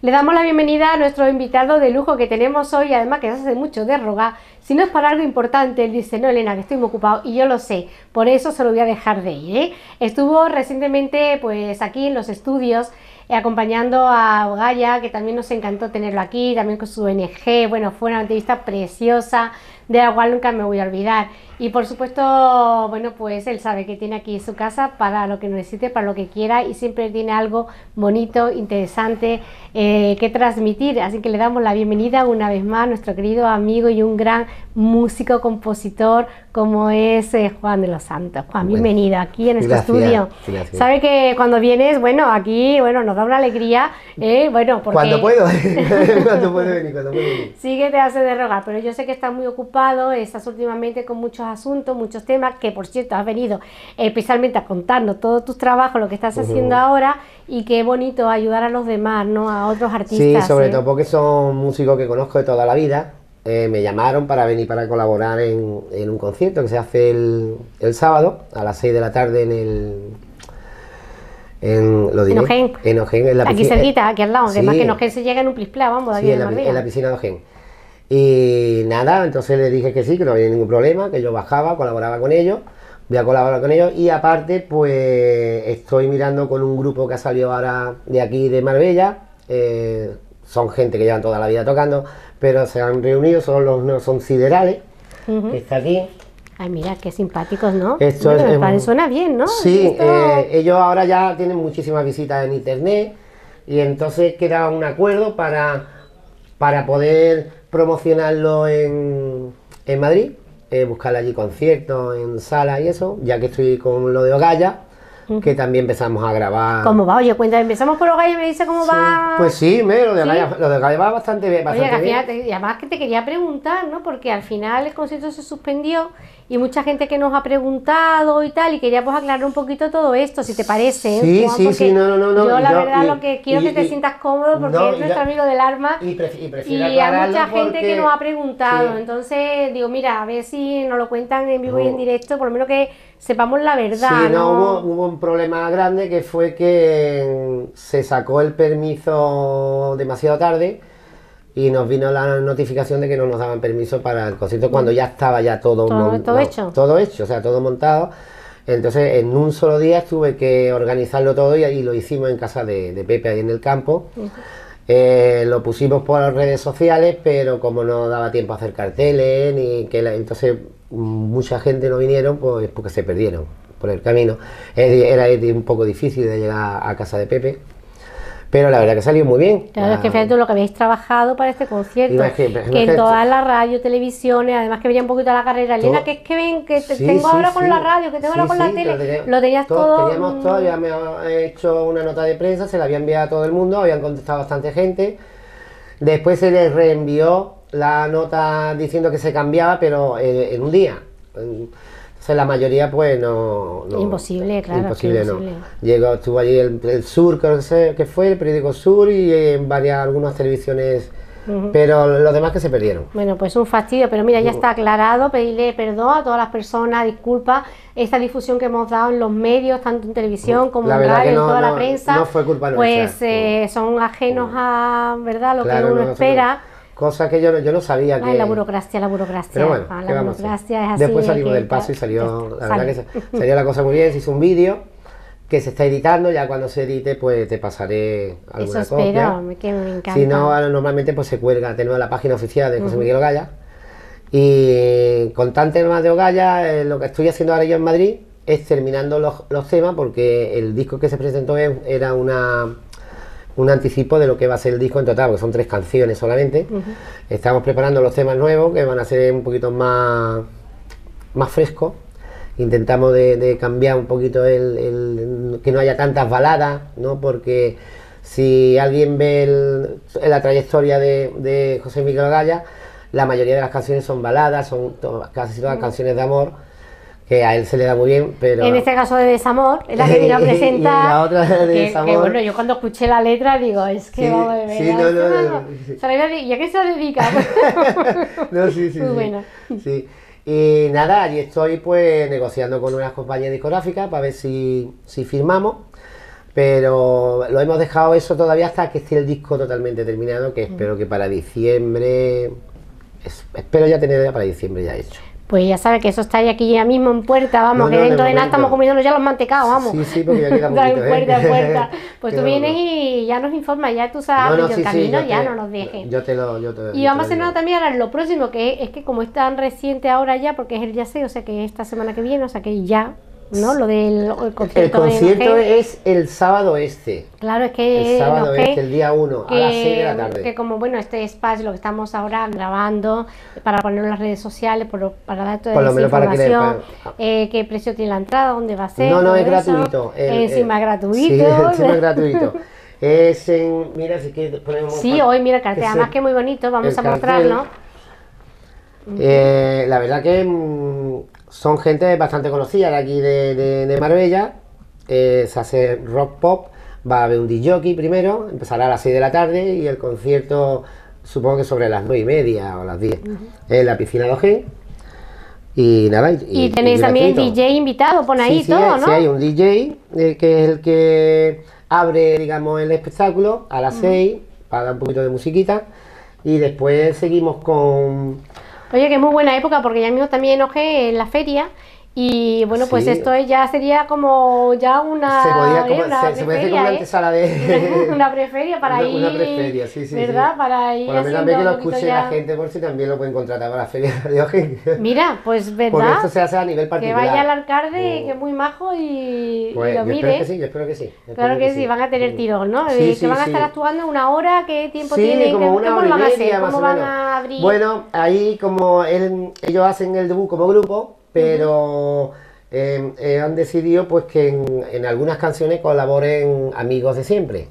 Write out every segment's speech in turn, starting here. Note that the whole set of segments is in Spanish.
Le damos la bienvenida a nuestro invitado de lujo que tenemos hoy, además que se hace mucho de rogar. Si no es para algo importante, él dice, no, Elena, que estoy muy ocupado, y yo lo sé, por eso se lo voy a dejar de ir. ¿eh? Estuvo recientemente pues aquí en los estudios eh, acompañando a Gaya, que también nos encantó tenerlo aquí, también con su ONG, bueno, fue una entrevista preciosa, de la cual nunca me voy a olvidar. Y por supuesto, bueno, pues él sabe que tiene aquí su casa para lo que necesite, para lo que quiera y siempre tiene algo bonito, interesante eh, que transmitir. Así que le damos la bienvenida una vez más a nuestro querido amigo y un gran músico, compositor como es eh, Juan de los Santos. Juan, bienvenido aquí en este estudio. Sabe que cuando vienes, bueno, aquí, bueno, nos da una alegría, eh, bueno, porque... Cuando puedo, cuando puedo venir, cuando puedo venir. Sí que te hace de rogar, pero yo sé que estás muy ocupado, estás últimamente con muchos asuntos, muchos temas, que por cierto has venido especialmente a contarnos todos tus trabajos, lo que estás haciendo ahora y qué bonito ayudar a los demás, ¿no? A otros artistas. Sí, sobre ¿eh? todo porque son músicos que conozco de toda la vida. Eh, me llamaron para venir para colaborar en, un concierto que se hace el, el, sábado a las 6 de la tarde en el... En, lo diré, en Ojén. En la aquí cerquita, aquí al lado, sí, además que en se llega en un plispla, vamos, de aquí sí, en, la, en la piscina de Ojén. Y nada, entonces le dije que sí, que no había ningún problema, que yo bajaba, colaboraba con ellos, voy a colaborar con ellos y aparte pues estoy mirando con un grupo que ha salido ahora de aquí de Marbella, eh, son gente que llevan toda la vida tocando, pero se han reunido, son los no son siderales, que está aquí. Ay, mira, qué simpáticos, ¿no? Esto es, suena bien, ¿no? Sí, eh, ellos ahora ya tienen muchísimas visitas en internet y entonces queda un acuerdo para, para poder promocionarlo en, en Madrid, eh, buscar allí conciertos en sala y eso, ya que estoy con lo de Ogaya, que también empezamos a grabar. ¿Cómo va? Oye, cuenta, empezamos por Ogaya y me dice cómo va. Pues sí, lo de Ogaya, lo de va bastante bien. Bastante Oye, bien. y además que te quería preguntar, ¿no? Porque al final el concierto se suspendió y mucha gente que nos ha preguntado y tal, y queríamos aclarar un poquito todo esto, si te parece. ¿eh? Sí, sí, sí, no, no, no. Yo la verdad lo que quiero es que te sientas cómodo porque es nuestro amigo del arma y, y, hay mucha gente que nos ha preguntado. Entonces digo, mira, a ver si nos lo cuentan en vivo y en directo, por lo menos que sepamos la verdad. Sí, no, Hubo, hubo un problema grande que fue que se sacó el permiso demasiado tarde y nos vino la notificación de que no nos daban permiso para el concierto cuando ya estaba ya todo, todo, hecho. Todo hecho, o sea, todo montado. Entonces, en un solo día tuve que organizarlo todo y, lo hicimos en casa de, Pepe, ahí en el campo. Eh, lo pusimos por las redes sociales, pero como no daba tiempo a hacer carteles, ni que entonces mucha gente no vinieron, pues porque se perdieron por el camino. Era un poco difícil de llegar a casa de Pepe. Pero la verdad que salió muy bien. Claro, es que fíjate lo que habéis trabajado para este concierto. que, en todas las radio, televisiones, además que venía un poquito a la carrera. Elena, que es que ven, que tengo ahora con la radio, que tengo ahora con la tele. Lo, tenías todo. Teníamos todo, ya me he hecho una nota de prensa, se la había enviado a todo el mundo, habían contestado bastante gente. Después se les reenvió la nota diciendo que se cambiaba, pero en un día la mayoría pues no... imposible, claro. Imposible, no. Llegó, estuvo allí el, Sur, creo que fue, el periódico Sur y en varias, algunas televisiones... Pero los demás que se perdieron. Bueno, pues un fastidio, pero mira, ya está aclarado, pedirle perdón a todas las personas, disculpa, esta difusión que hemos dado en los medios, tanto en televisión como en radio, en toda la prensa, no fue culpa pues eh, son ajenos a, ¿verdad?, lo que uno espera. Cosa que yo, yo no sabía que... la burocracia, la burocracia. Pero bueno, ah, la burocracia es así. Después salimos del paso y salió, la verdad que salió la cosa muy bien, se hizo un vídeo que se está editando, ya cuando se edite pues te pasaré alguna Eso espero, que me encanta. Si no, normalmente pues se cuelga, tenemos la página oficial de José Miguel Ogaya y con tan temas de Ogaya, eh, lo que estoy haciendo ahora yo en Madrid es terminando los, los temas porque el disco que se presentó era una un anticipo de lo que va a ser el disco en total, porque son tres canciones solamente. Estamos preparando los temas nuevos que van a ser un poquito más, más frescos. Intentamos de, cambiar un poquito el, que no haya tantas baladas, ¿no? Porque si alguien ve la trayectoria de, José Miguel Gaya, la mayoría de las canciones son baladas, son casi todas canciones de amor que a él se le da muy bien, pero... En este caso de Desamor, es la que me presenta... y la otra de Desamor... Que, bueno, yo cuando escuché la letra digo, es que vamos a ver... Sí, no, no, no, ¿Y a qué se dedica? no, sí, sí. Muy bueno. Sí. Y nada, allí estoy pues negociando con unas compañías discográficas para ver si, si firmamos pero lo hemos dejado eso todavía hasta que esté el disco totalmente terminado, que espero que para diciembre, es- espero ya tener ya para diciembre ya hecho. Pues ya sabes que eso está aquí ya mismo en puerta, vamos, No, que no, de dentro de nada estamos comiéndonos ya los mantecados, vamos. Sí, sí, porque ya queda poquito, ¿eh? puerta, puerta. Pues tú vienes y ya nos informas, ya tú sabes No, el sí, camino, ya te- no nos dejes. Yo te lo, yo te, Y vamos a digo. también ahora lo próximo, que es que como es tan reciente ahora ya, porque es el ya sé, o sea que esta semana que viene, o sea que ya, ¿no? Lo del el El concierto, de concierto es el sábado este. Claro, es que El sábado este, el día 1, a las 6 de la tarde. que como bueno, este espacio lo que estamos ahora grabando para ponerlo en las redes sociales, por- para dar toda que le- información, eh, qué precio tiene la entrada, dónde va a ser. No, no, es gratuito. El- encima el- gratuito. Sí, encima es gratuito. Es en. Mira, si quieres ponemos. Sí, hoy mira el cartel, además que muy bonito, vamos el a mostrarlo. Eh, la verdad que mm, son gente bastante conocida de aquí de, de- de Marbella. Eh, se hace rock pop. Va a haber un DJ primero, empezará a las 6 de la tarde y el concierto supongo que sobre las 9 y media o las 10 en la piscina de Ojén. Y nada, y, Y tenéis también. DJ invitado, pon ahí Sí, sí, todo, hay- ¿no? sí, hay un DJ eh, que es el que abre, digamos, el espectáculo a las 6 para dar un poquito de musiquita y después seguimos con... Oye, que es muy buena época porque ya mismo también enoje en la feria y bueno, pues Sí. esto es- ya sería como ya una, se podía como, ¿eh? una se, se hacer como preferia, una ¿eh? antesala de... una preferia para una, ir, una preferia, sí, sí, ¿verdad? sí. Para ir Por lo menos haciendo también que lo escuche ya- la gente por si también lo pueden contratar para la feria de Ojén. Mira, pues Porque verdad, esto se hace a nivel que particular. vaya el alcalde, Oh. que es muy majo y, y Pues lo yo espero mire. que sí, yo espero que sí. yo Claro espero que sí, van a tener tirón, ¿no? Sí, Eh, sí, que van a sí. estar actuando una hora, ¿qué tiempo Sí, tienen? como ¿Qué- una ¿Cómo hora lo van y a hacer? media, ¿Cómo van a abrir? Bueno, ahí como ellos hacen el debut como grupo, pero eh, eh, han decidido pues que en, en algunas canciones colaboren amigos de siempre.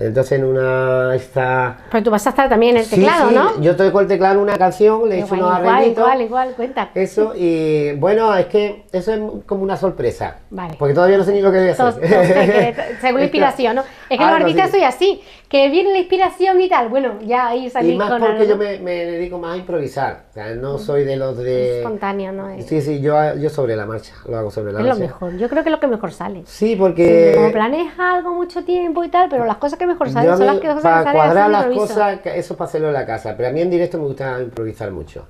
Entonces en una está... Pero tú vas a estar también en el Sí, teclado, sí, ¿no? Yo estoy con el teclado en una canción, le Igual, unos igual, arreglitos. igual, igual, cuenta. Eso, y bueno, es que eso es como una sorpresa. Vale. Porque todavía no sé ni lo que voy a hacer. según la inspiración, ¿no? Es que los Algo artistas así. soy así, que viene la inspiración y tal, bueno, ya ahí Y salís más con porque algo yo me, me dedico más a improvisar. O sea, no soy de los de. espontáneo, ¿no? Es, Sí, sí, yo, yo sobre la marcha, lo hago sobre la es lo marcha. mejor, yo creo que es lo que mejor sale. Sí, Como porque planeas algo mucho tiempo y tal, pero las cosas que mejor yo son me- las que cosas para que cuadrar las cosas, eso es para hacerlo en la casa. Pero a mí en directo me gusta improvisar mucho.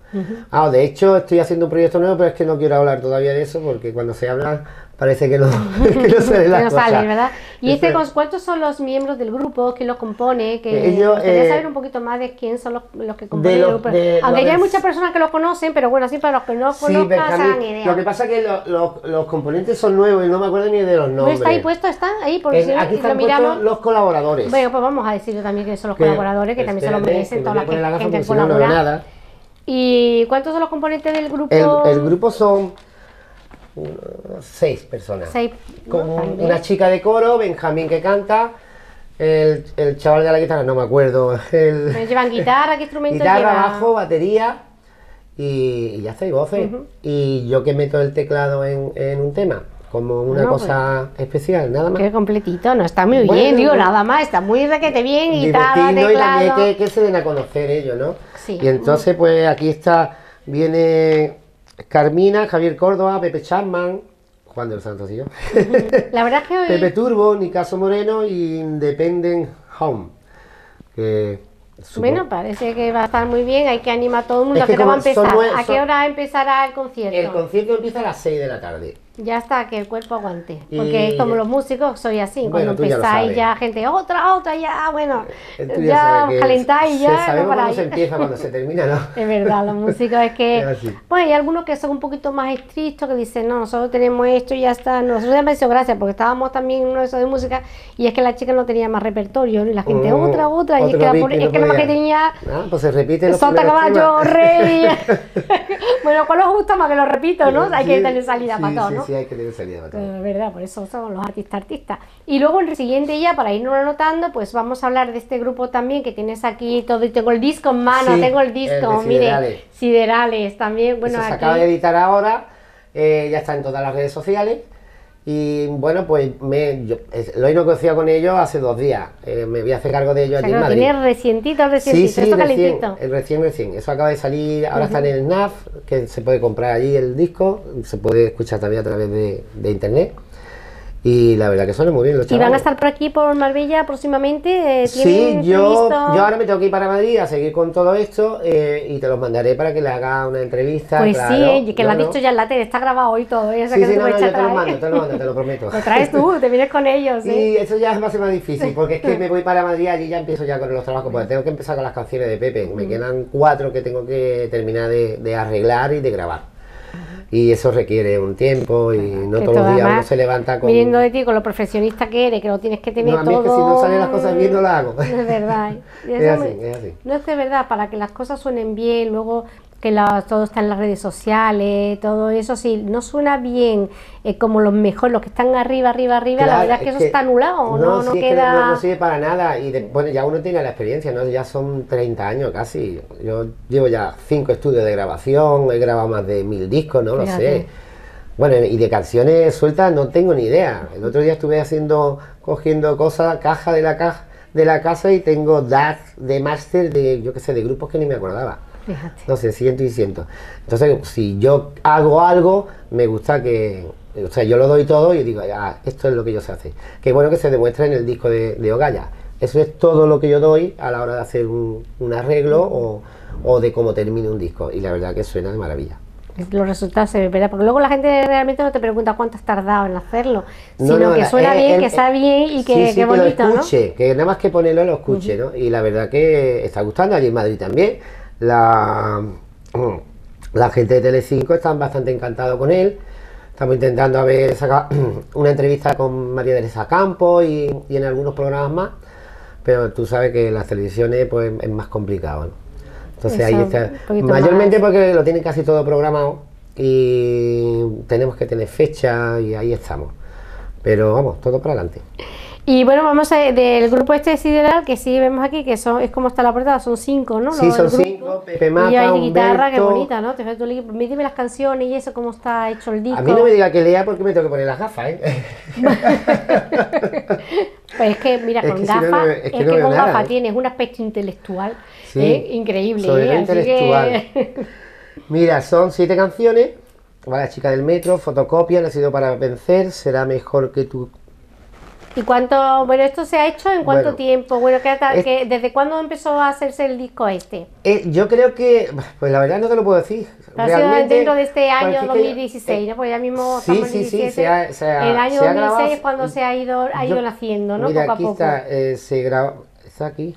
Ah, de hecho, estoy haciendo un proyecto nuevo, pero es que no quiero hablar todavía de eso porque cuando se habla parece que no, que no sale no cosas. sale, ¿verdad? Y este, cons- ¿cuántos son los miembros del grupo? ¿Quién lo compone? Que Ellos, gustaría eh, saber un poquito más de quién son los, los que componen los- el grupo. Aunque ya hay muchas personas que lo conocen, pero bueno, así para los que no Sí, conozcan, hagan idea. lo que pasa es que lo- lo- los componentes son nuevos y no me acuerdo ni de los ¿No nombres. está ahí puesto? ¿Está ahí? Porque En- si aquí lo están miramos. puestos los colaboradores. Bueno, pues vamos a decirle también que son los Que- colaboradores, que también se lo merecen, toda la gente que no, colabora. nada. ¿Y cuántos son los componentes del grupo? El, el grupo son seis personas. Con una chica de coro, Benjamín que canta, el, el chaval de la guitarra, no me acuerdo, el, Pero llevan guitarra, ¿qué instrumentos guitarra, llevan? bajo, batería y, y ya está, y voces. Y yo que meto el teclado en, en un tema, como una cosa especial, nada más. Qué completito, no, está muy Bueno, bien, digo, bueno. nada más, está muy requete bien, guitarra, divertido y también teclado. que, que se den a conocer ellos, ¿no? Sí. Y entonces, pues aquí está, viene Carmina, Javier Córdoba, Pepe Chapman, Juan de los Santos y yo, La verdad es que hoy... Pepe Turbo, Nicaso Moreno y Independent Home. Que Bueno, parece que va a estar muy bien, hay que animar a todo el mundo Es a que que va a empezar. ¿A qué hora empezará el concierto? El concierto empieza a las 6 de la tarde. Ya está, que el cuerpo aguante. Y- Porque es como los músicos, soy así. Bueno, Cuando ya empezáis sabes. ya, gente, otra, otra, ya, bueno, Eh, ya, tú sabes que calentáis ya, no Sabemos cuándo paráis. se empieza, cuando se termina, ¿no? Es verdad, los músicos es que. Es. Bueno, hay algunos que son un poquito más estrictos que dicen, no, nosotros tenemos esto y ya está. Nosotros ya me hizo gracia porque estábamos también en uno de esos de música y es que la chica no tenía más repertorio y la gente Oh, otra, otra. Y es que, la, pobre- que es no que la que tenía Ah, pues se repite primeros Caballo, temas. Rey. bueno, ¿cuál os gusta más que lo repito, no? Hay que Sí, tener salida sí, para todo, sí, ¿no? Sí, hay que tener salida para todo. Eh, verdad, por eso somos los artistas artistas. Y luego el siguiente ya, para irnos anotando, pues vamos a hablar de este grupo también que tienes aquí todo. Y tengo el disco en mano, Sí, tengo el el disco, de mire, Siderales. Siderales también. Bueno, Eso se aquí. acaba de editar ahora, eh, ya está en todas las redes sociales. Y bueno, pues me, yo, es- lo he conocido con ellos hace dos días. Eh, me voy a hacer cargo de ellos O sea, que en Madrid. tienes recientito, Sí, recientito, sí, esto recién, el recién, recién. Eso acaba de salir, ahora está en el NAF, que se puede comprar allí el disco, se puede escuchar también a través de, de internet. Y la verdad que suena muy bien los ¿Y van a chavales. estar por aquí, por Marbella, próximamente? Eh, Sí, ¿tienen yo, yo ahora me tengo que ir para Madrid a seguir con todo esto eh, y te los mandaré para que le haga una entrevista. Pues claro. sí, eh, que lo No, has no. dicho ya en la tele, está grabado hoy todo. ¿eh? O sea Sí, que sí, no, no, yo te lo mando, te lo mando, te lo prometo. Lo traes tú, te vienes con ellos. Y eso ya a ser más difícil, porque es que me voy para Madrid, allí ya empiezo ya con los trabajos, porque tengo que empezar con las canciones de Pepe. Me quedan cuatro que tengo que terminar de, de arreglar y de grabar. Y eso requiere un tiempo y no Que todos los días uno se levanta con... Viniendo de ti, con lo profesionista que eres, que lo tienes que tener No, a mí es todo. que si no salen las cosas bien, no las hago. Es verdad. ¿eh? Es así, me- es así. No es es verdad, para que las cosas suenen bien, luego que la- todo está en las redes sociales, todo eso, si no suena bien, eh, como los mejores, los que están arriba, arriba, arriba, la verdad es que eso está anulado, no, no sí, es que queda... no, no sirve para nada. Y de- bueno, ya uno tiene la experiencia, ¿no? Ya son 30 años casi. Yo llevo ya 5 estudios de grabación, he grabado más de mil discos, no lo sé. Bueno, y de canciones sueltas no tengo ni idea. El otro día estuve haciendo, cogiendo cosas, caja de la caja de la casa y tengo DAT de máster de, yo qué sé, de grupos que ni me acordaba. Fíjate. No sé, siento y siento. Entonces, si yo hago algo, me gusta que. O sea, yo lo doy todo y digo, ah, esto es lo que yo sé hacer. Qué bueno que se demuestra en el disco de, de Ogaya. Eso es todo lo que yo doy a la hora de hacer un, un arreglo o, o de cómo termine un disco. Y la verdad que suena de maravilla. Los resultados se ven, ¿verdad? Porque luego la gente realmente no te pregunta cuánto has tardado en hacerlo, No, sino no, que suena eh, bien, que está bien y que, sí, sí, que que bonito, lo ¿no? escuche, que nada más que ponerlo lo escuche, ¿no? Y la verdad que está gustando, allí en Madrid también. La, la gente de Telecinco están bastante encantados con él. Estamos intentando a ver sacar una entrevista con María Teresa Campos y, y en algunos programas más, pero tú sabes que las televisiones pues es más complicado, ¿no? Entonces ahí está. Mayormente más. porque lo tienen casi todo programado y tenemos que tener fecha y ahí estamos. Pero vamos, todo para adelante. Y bueno, vamos a, del grupo este Sideral, que sí vemos aquí, que son, es como está la portada, son cinco, ¿no? Sí, Los son cinco, Pepe Y hay guitarra, qué bonita, ¿no? Te fijas tú, dime las canciones y eso, cómo está hecho el disco. A mí no me diga que lea porque me tengo que poner las gafas, ¿eh? Pues es que, mira, Es con que si no, gafas, no es que, con gafas ¿eh? tienes un aspecto intelectual Sí, ¿eh? increíble. sobre ¿eh? Así que- Mira, son siete canciones. La chica del metro, fotocopia, nacido para vencer, será mejor que tú. ¿Y cuánto, bueno, esto se ha hecho en cuánto Bueno, tiempo? Bueno, ¿qué es- qué- ¿desde cuándo empezó a hacerse el disco este? Eh, yo creo que, pues la verdad no te lo puedo decir. Ha sido dentro de este año porque es que- 2016, ¿no? Porque ya mismo Sí, estamos sí, sí, 17. se ha- se ha- el año se ha 2016 grabado- es cuando se ha ido, ha ido Yo- naciendo, ¿no? Mira, poco a poco. está, eh, se graba, está aquí.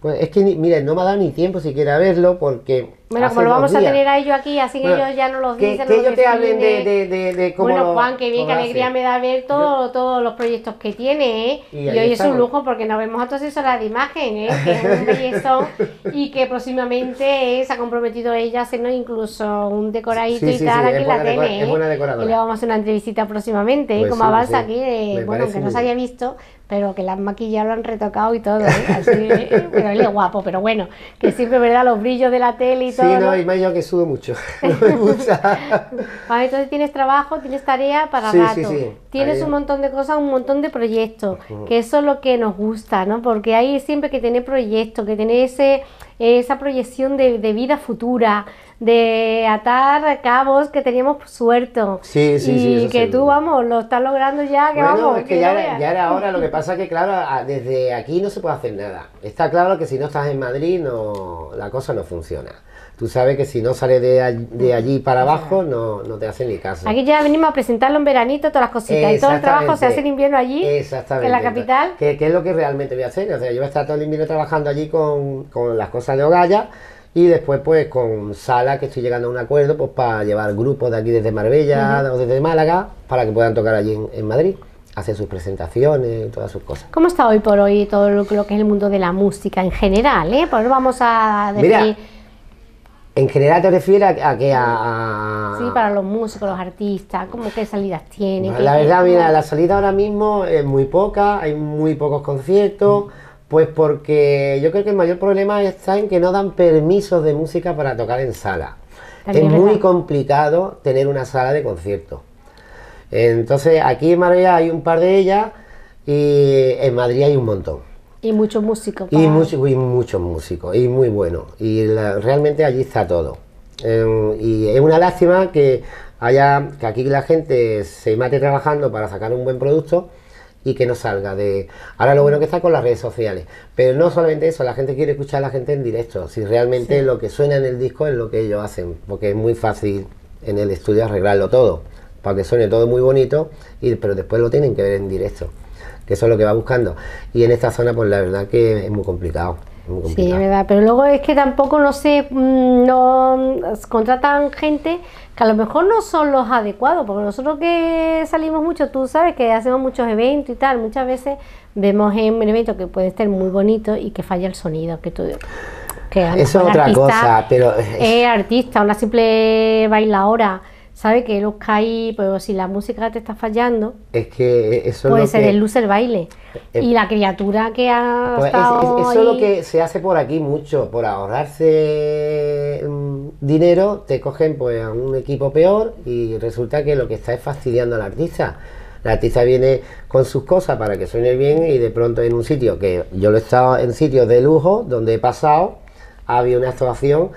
Pues es que, mira, no me ha dado ni tiempo siquiera a verlo porque... Bueno, como lo vamos a tener a ellos aquí, así que Bueno, ellos ya no los que- dicen. que ellos te hablen de, definen. de, de, de cómo Bueno, Juan, qué bien, qué alegría hace. me da ver todo, todos los proyectos que tiene, ¿eh? Y hoy es un lujo porque nos vemos a todas horas de imagen, ¿eh? Que es un bellezón y que próximamente eh, se ha comprometido ella a hacernos incluso un decoradito Sí, y tal sí, aquí en la tele, es ¿eh? buena decoradora. Y le vamos a hacer una entrevista próximamente, ¿eh? Pues Como sí, avanza aquí, eh, bueno, que no se había visto, pero que la han maquillado, lo han retocado y todo, ¿eh? Así, pero él es guapo, pero bueno, que siempre, ¿verdad? Los brillos de la tele y Sí, no, ¿no? y más yo que sudo mucho. No me gusta. Vale, entonces tienes trabajo, tienes tarea para Sí, rato, sí, sí. tienes Ahí- un montón de cosas, un montón de proyectos, que eso es lo que nos gusta, ¿no? Porque hay siempre que tener proyectos, que tener ese, esa proyección de, de vida futura, de atar cabos que teníamos sueltos. Sí, sí, y sí, eso que seguro. tú, vamos, lo estás logrando ya, que Bueno, vamos. es que ya era, ya era hora, lo que pasa es que claro, desde aquí no se puede hacer nada. Está claro que si no estás en Madrid no, la cosa no funciona. Tú sabes que si no sales de, de allí para abajo no, no te hacen ni caso. Aquí ya venimos a presentarlo en veranito, todas las cositas, y todo el trabajo se hace en invierno allí, Exactamente. en la capital. Que, que es lo que realmente voy a hacer. O sea, yo voy a estar todo el invierno trabajando allí con, con las cosas de Ogaya y después pues con Sala, que estoy llegando a un acuerdo pues para llevar grupos de aquí desde Marbella o desde Málaga para que puedan tocar allí en, en Madrid, hacer sus presentaciones todas sus cosas. ¿Cómo está hoy por hoy todo lo, lo que es el mundo de la música en general? ¿eh? Pues vamos a Mira, definir, En general te refieres a, a que a, a- sí, para los músicos, los artistas, ¿cómo qué salidas tienen? La verdad, mira, la salida ahora mismo es muy poca, hay muy pocos conciertos, pues porque yo creo que el mayor problema está en que no dan permisos de música para tocar en sala. También es muy verdad. complicado tener una sala de conciertos. Entonces, aquí en Marbella hay un par de ellas y en Madrid hay un montón. Y muchos músicos. Y, mucho- y muchos músicos, y muy buenos. Y la- realmente allí está todo. Eh, y es una lástima que haya que aquí la gente se mate trabajando para sacar un buen producto y que no salga de... Ahora lo bueno que está con las redes sociales, pero no solamente eso, la gente quiere escuchar a la gente en directo, si realmente lo que suena en el disco es lo que ellos hacen, porque es muy fácil en el estudio arreglarlo todo, para que suene todo muy bonito, y, pero después lo tienen que ver en directo, que eso es lo que va buscando. Y en esta zona pues la verdad que es muy complicado. Sí, es verdad, pero luego es que tampoco, no sé, mm, no contratan gente que a lo mejor no son los adecuados, porque nosotros que salimos mucho, tú sabes que hacemos muchos eventos y tal, muchas veces vemos en un evento que puede estar muy bonito y que falla el sonido, que tú que es otra cosa, pero es artista, una simple bailadora sabe que los cae, pero si la música te está fallando, es que eso puede es ser el luz el baile. Eh, y la criatura que ha pues eso es lo que se hace por aquí mucho, por ahorrarse mm, dinero, te cogen pues a un equipo peor y resulta que lo que está es fastidiando al artista. El artista viene con sus cosas para que suene bien y de pronto en un sitio que yo lo he estado en sitios de lujo donde he pasado, había una actuación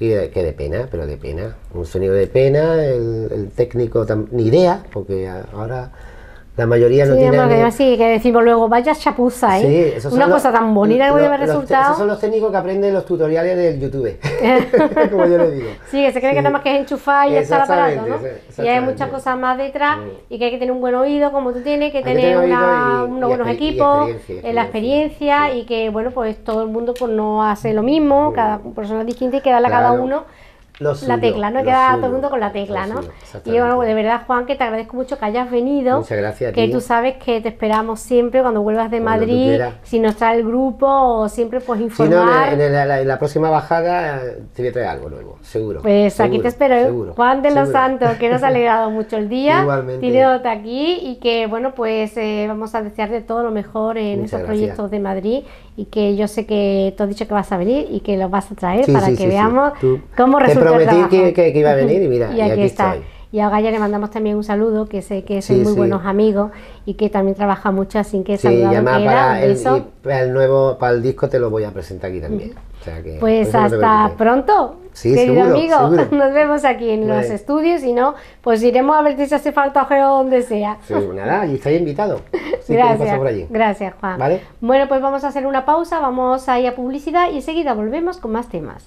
y que de pena, pero de pena, un sonido de pena, el, técnico ni idea, porque ahora la mayoría no tiene. Sí, que decimos luego, vaya chapuza, ¿eh? Una cosa tan bonita que voy a ver resultado. Esos son los técnicos que aprenden los tutoriales del YouTube, como yo le digo. Sí, que se cree que nada más que es enchufar y estar aparato, ¿no? Y hay muchas cosas más detrás y que hay que tener un buen oído, como tú tienes, que tener unos buenos equipos, en la experiencia y que, bueno, pues todo el mundo pues no hace lo mismo, cada persona es distinta y que darle a cada uno la tecla, ¿no? Queda todo el mundo con la tecla, ¿no? y bueno, de verdad, Juan, que te agradezco mucho que hayas venido. Muchas gracias. Que tú sabes que te esperamos siempre cuando vuelvas de Madrid, si nos trae el grupo o siempre pues informar. Si no, en, la, próxima bajada te voy a traer algo nuevo, seguro. Pues aquí te espero, ¿eh? Juan de los Santos, que nos ha alegrado mucho el día. Igualmente. Teniéndote aquí y que, bueno, pues eh, vamos a desearte todo lo mejor en esos proyectos de Madrid y que yo sé que tú has dicho que vas a venir y que los vas a traer para que veamos cómo resulta prometí que, iba a venir y mira, y, aquí, está. Y a Gaya le mandamos también un saludo, que sé que son muy buenos amigos y que también trabaja mucho, así que sí, para, el, nuevo, para el disco te lo voy a presentar aquí también. Pues hasta pronto, querido amigo. Nos vemos aquí en los estudios y no, pues iremos a ver si se hace falta o donde sea. Sí, nada, y estáis invitado. gracias, gracias Juan. Bueno, pues vamos a hacer una pausa, vamos a ir a publicidad y enseguida volvemos con más temas.